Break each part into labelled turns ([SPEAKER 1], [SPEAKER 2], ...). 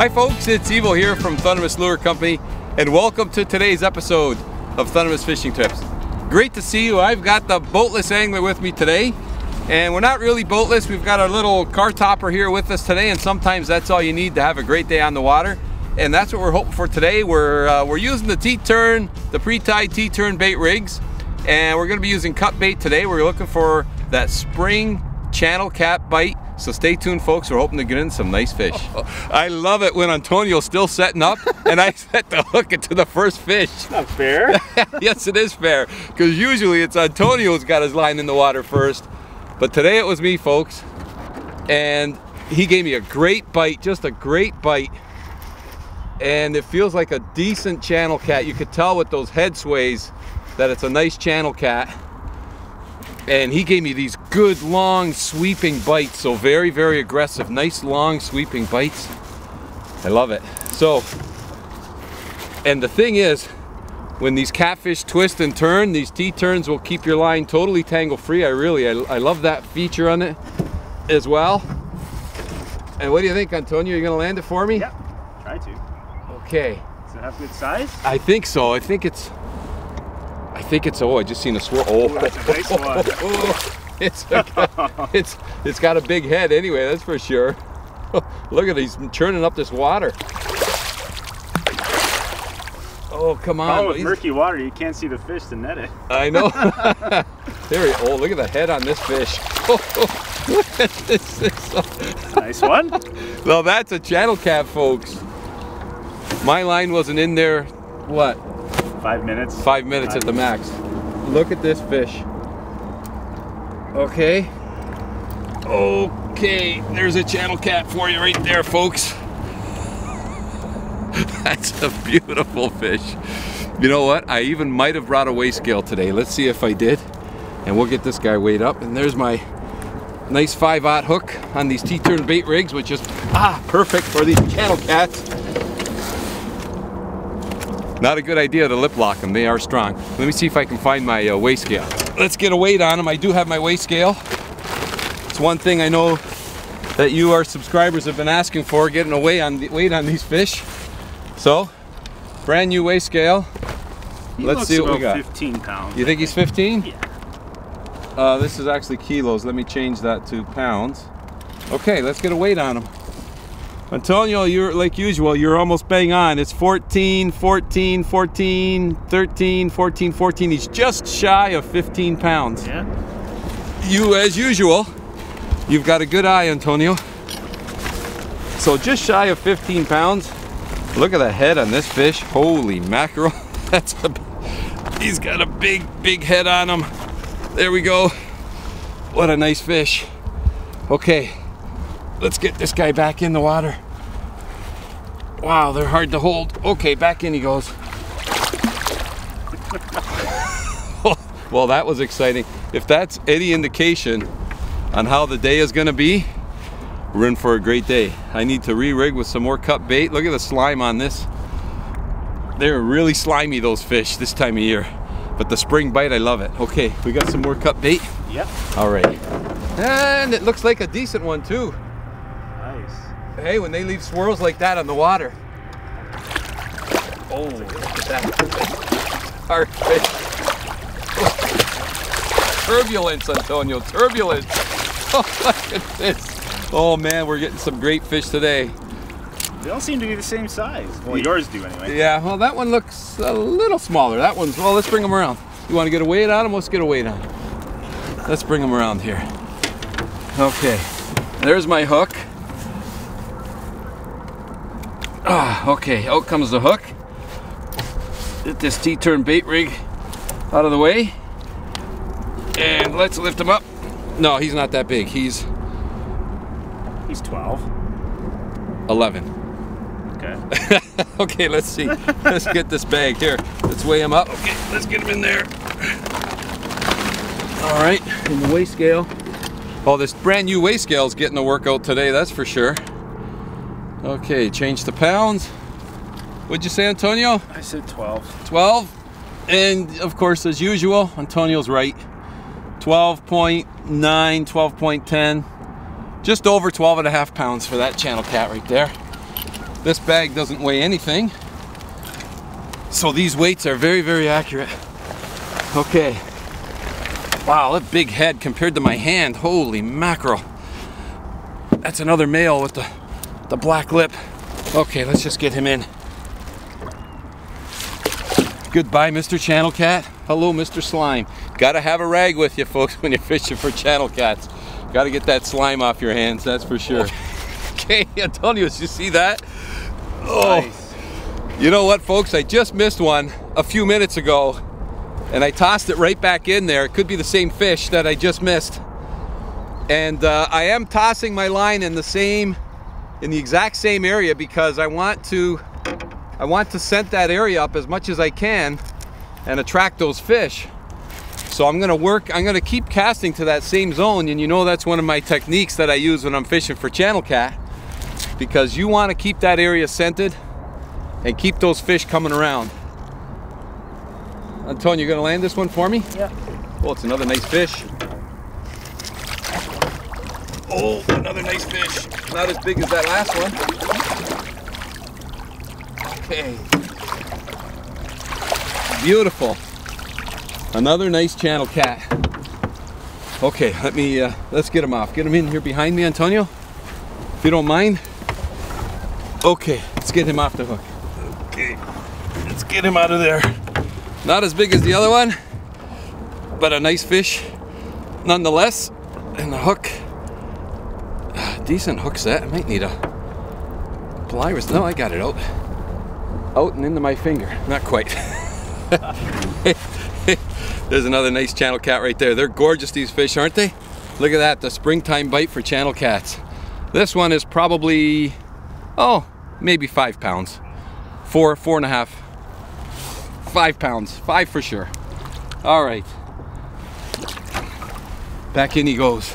[SPEAKER 1] Hi folks, it's Evo here from Thundermist Lure Company and welcome to today's episode of Thundermist Fishing Tips. Great to see you. I've got the boatless angler with me today and we're not really boatless. We've got our little car topper here with us today and sometimes that's all you need to have a great day on the water. And that's what we're hoping for today. We're, uh, we're using the T-turn, the pre-tied T-turn bait rigs and we're gonna be using cut bait today. We're looking for that spring channel cat bite so stay tuned, folks. We're hoping to get in some nice fish. I love it when Antonio's still setting up and I set the hook into the first fish.
[SPEAKER 2] Not fair.
[SPEAKER 1] yes, it is fair. Because usually it's Antonio who's got his line in the water first. But today it was me, folks. And he gave me a great bite, just a great bite. And it feels like a decent channel cat. You could tell with those head sways that it's a nice channel cat and he gave me these good long sweeping bites. So very very aggressive. Nice long sweeping bites. I love it. So and the thing is when these catfish twist and turn these T-turns will keep your line totally tangle free I really I, I love that feature on it as well. And what do you think Antonio? You're gonna land it for me?
[SPEAKER 2] Yep. Try to.
[SPEAKER 1] okay.
[SPEAKER 2] Does it have good size?
[SPEAKER 1] I think so. I think it's I think it's oh I just seen a swirl. Oh,
[SPEAKER 2] Ooh, that's a nice oh, one.
[SPEAKER 1] it's a, it's it's got a big head anyway. That's for sure. Look at he's churning up this water. Oh come on!
[SPEAKER 2] Problem with murky water, you can't see the fish to net it.
[SPEAKER 1] I know. there he. Oh, look at the head on this fish. look at this. this-
[SPEAKER 2] Nice one.
[SPEAKER 1] Well, that's a channel cat, folks. My line wasn't in there. What?
[SPEAKER 2] Five minutes.
[SPEAKER 1] Five minutes at the max. Look at this fish. Okay. Okay, there's a channel cat for you right there, folks. That's a beautiful fish. You know what? I even might have brought a weigh scale today. Let's see if I did. And we'll get this guy weighed up. And there's my nice 5-aught hook on these T-turn bait rigs, which is ah perfect for these channel cats. Not a good idea to lip lock them. They are strong. Let me see if I can find my uh, weigh scale. Let's get a weight on them. I do have my weigh scale. It's one thing I know that you, our subscribers, have been asking for, getting a weight on, the, weight on these fish. So, brand new weigh scale.
[SPEAKER 2] He
[SPEAKER 1] Let's see what we got.
[SPEAKER 2] 15 pounds.
[SPEAKER 1] You think he's 15?
[SPEAKER 2] Yeah.
[SPEAKER 1] Uh, this is actually kilos. Let me change that to pounds. Okay, let's get a weight on him. Antonio, you're like usual, you're almost bang on. It's 14, 14, 14, 13, 14, 14. He's just shy of 15 pounds.
[SPEAKER 2] Yeah.
[SPEAKER 1] You, as usual, you've got a good eye, Antonio. So just shy of 15 pounds. Look at the head on this fish. Holy mackerel. That's a, he's got a big, big head on him. There we go. What a nice fish. Okay, let's get this guy back in the water. Wow, they're hard to hold. Okay, back in he goes. well, that was exciting. If that's any indication on how the day is gonna be, we're in for a great day. I need to re-rig with some more cut bait. Look at the slime on this. They're really slimy, those fish, this time of year. But the spring bite, I love it. Okay, we got some more cut bait.
[SPEAKER 2] Yep.
[SPEAKER 1] All right. And it looks like a decent one too.
[SPEAKER 2] Nice.
[SPEAKER 1] Hey, when they leave swirls like that on the water. Oh, look at that. Fish. Turbulence, Antonio, turbulence. Oh, look at this. Oh man, we're getting some great fish today.
[SPEAKER 2] They all seem to be the same size. Well, yours do anyway.
[SPEAKER 1] Yeah, well that one looks a little smaller. That one's, well let's bring them around. You want to get a weight on them? Let's get a weight on them. Let's bring them around here. Okay, there's my hook. Ah, okay, out comes the hook. Get this T-turn bait rig out of the way. And let's lift him up. No, he's not that big. He's
[SPEAKER 2] He's 12.
[SPEAKER 1] 11.
[SPEAKER 2] Okay.
[SPEAKER 1] okay, let's see. let's get this bag here. Let's weigh him up. Okay, let's get him in there. All right, in the weigh scale. Oh, this brand new weigh scale is getting a workout today, that's for sure. Okay, change to pounds. What'd you say, Antonio?
[SPEAKER 2] I said 12.
[SPEAKER 1] 12. And of course, as usual, Antonio's right. 12.9, 12.10. Just over 12 and a half pounds for that channel cat right there. This bag doesn't weigh anything. So these weights are very, very accurate. Okay. Wow, that big head compared to my hand. Holy mackerel. That's another male with the, the black lip. Okay, let's just get him in. Goodbye, Mr. Channel Cat. Hello, Mr. Slime. Gotta have a rag with you, folks, when you're fishing for channel cats. Gotta get that slime off your hands, that's for sure. Okay, Antonio, you see that? Oh,
[SPEAKER 2] Nice.
[SPEAKER 1] you know what, folks? I just missed one a few minutes ago, and I tossed it right back in there. It could be the same fish that I just missed. And uh, I am tossing my line in the same, in the exact same area because I want to, I want to scent that area up as much as I can, and attract those fish. So I'm gonna work, I'm gonna keep casting to that same zone, and you know that's one of my techniques that I use when I'm fishing for channel cat, because you wanna keep that area scented and keep those fish coming around. Antonio, you're gonna land this one for me?
[SPEAKER 2] Yeah.
[SPEAKER 1] Well, it's another nice fish. Oh, another nice fish. Not as big as that last one. Okay. Beautiful. Another nice channel cat. Okay, let me, uh, let's get him off. Get him in here behind me, Antonio. If you don't mind. Okay, let's get him off the hook. Okay, let's get him out of there. Not as big as the other one, but a nice fish nonetheless. And the hook, decent hook set. I might need a pliers. No, I got it out. Out and into my finger. Not quite. There's another nice channel cat right there. They're gorgeous, these fish, aren't they? Look at that, the springtime bite for channel cats. This one is probably, oh, maybe five pounds. Four, four and a half. Five pounds, five for sure. All right. Back in he goes.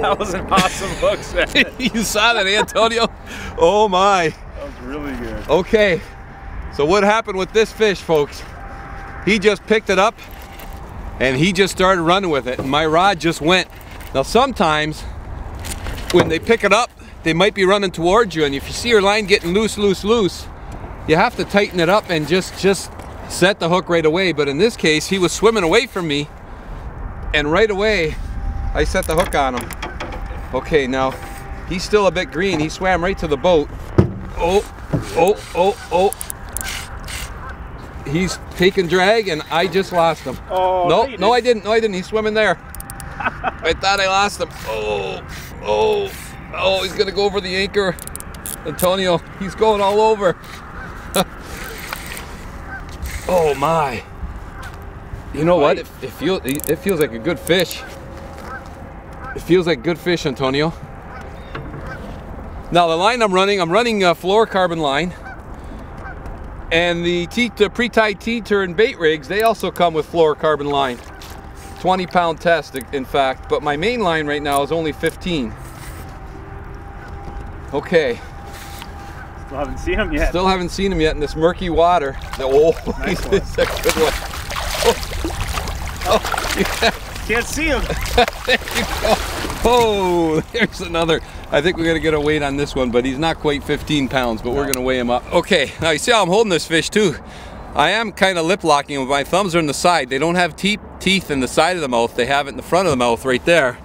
[SPEAKER 2] That was an awesome hook set.
[SPEAKER 1] you saw that, Antonio? Oh my.
[SPEAKER 2] That was really good.
[SPEAKER 1] Okay, so what happened with this fish, folks? He just picked it up and he just started running with it. And my rod just went. Now, sometimes when they pick it up, they might be running towards you. And if you see your line getting loose, loose, loose, you have to tighten it up and just, just set the hook right away. But in this case, he was swimming away from me. And right away, I set the hook on him. Okay, now he's still a bit green. He swam right to the boat. Oh, oh, oh, oh. He's taking drag and I just lost him.
[SPEAKER 2] Oh,
[SPEAKER 1] no, no, I
[SPEAKER 2] didn't.
[SPEAKER 1] No, I didn't. He's swimming there. I thought I lost him. Oh, oh, oh, he's gonna go over the anchor. Antonio, he's going all over. oh my. You know what? It, it feels it feels like a good fish. It feels like good fish, Antonio. Now the line I'm running, I'm running a fluorocarbon line. And the, pre-tied T-turn bait rigs, they also come with fluorocarbon line. 20 pound test, in fact, but my main line right now is only 15. Okay,
[SPEAKER 2] Still haven't seen him yet.
[SPEAKER 1] still haven't seen him yet in this murky water. Oh,
[SPEAKER 2] Nice one.
[SPEAKER 1] this is a good one. Oh, yeah.
[SPEAKER 2] Can't see him.
[SPEAKER 1] There you go. Oh, there's another. I think we're gonna get a weight on this one, but he's not quite 15 pounds, but we're gonna weigh him up. Okay, now you see how I'm holding this fish too. I am kind of lip locking him. My thumbs are in the side. They don't have teeth teeth in the side of the mouth. They have it in the front of the mouth right there.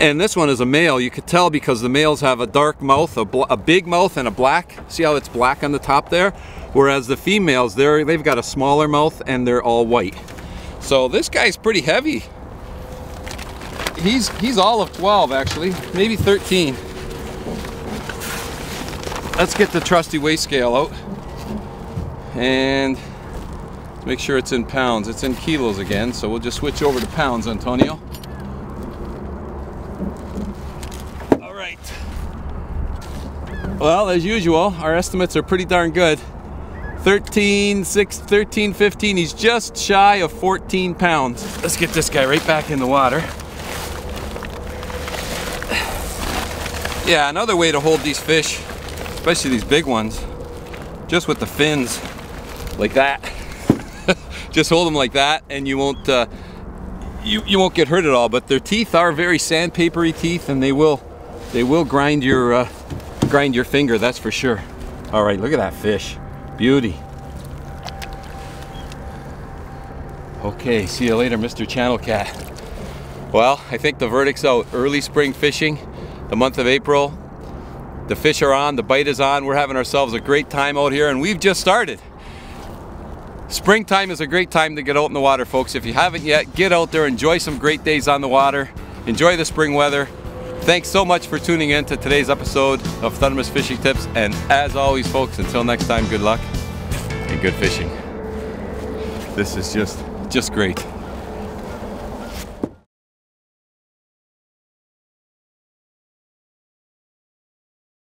[SPEAKER 1] And this one is a male. You could tell because the males have a dark mouth, a, a big mouth, and a black. See how it's black on the top there? Whereas the females, they've got a smaller mouth and they're all white. So this guy's pretty heavy. He's he's all of 12 actually, maybe 13. Let's get the trusty weigh scale out and make sure it's in pounds. It's in kilos again, so we'll just switch over to pounds, Antonio. All right. Well, as usual, our estimates are pretty darn good. 13, 6, 13, 15. He's just shy of 14 pounds. Let's get this guy right back in the water. Yeah, another way to hold these fish, especially these big ones, just with the fins, like that. just hold them like that, and you won't uh, you you won't get hurt at all. But their teeth are very sandpapery teeth, and they will they will grind your uh, grind your finger. That's for sure. All right, look at that fish. Beauty. Okay, see you later, Mr. Channel Cat. Well, I think the verdict's out. Early spring fishing, the month of April. The fish are on, the bite is on. We're having ourselves a great time out here, and we've just started. Springtime is a great time to get out in the water, folks. If you haven't yet, get out there, enjoy some great days on the water, enjoy the spring weather. Thanks so much for tuning in to today's episode of Thundermist Fishing Tips. And as always, folks, until next time, good luck and good fishing. This is just, just great.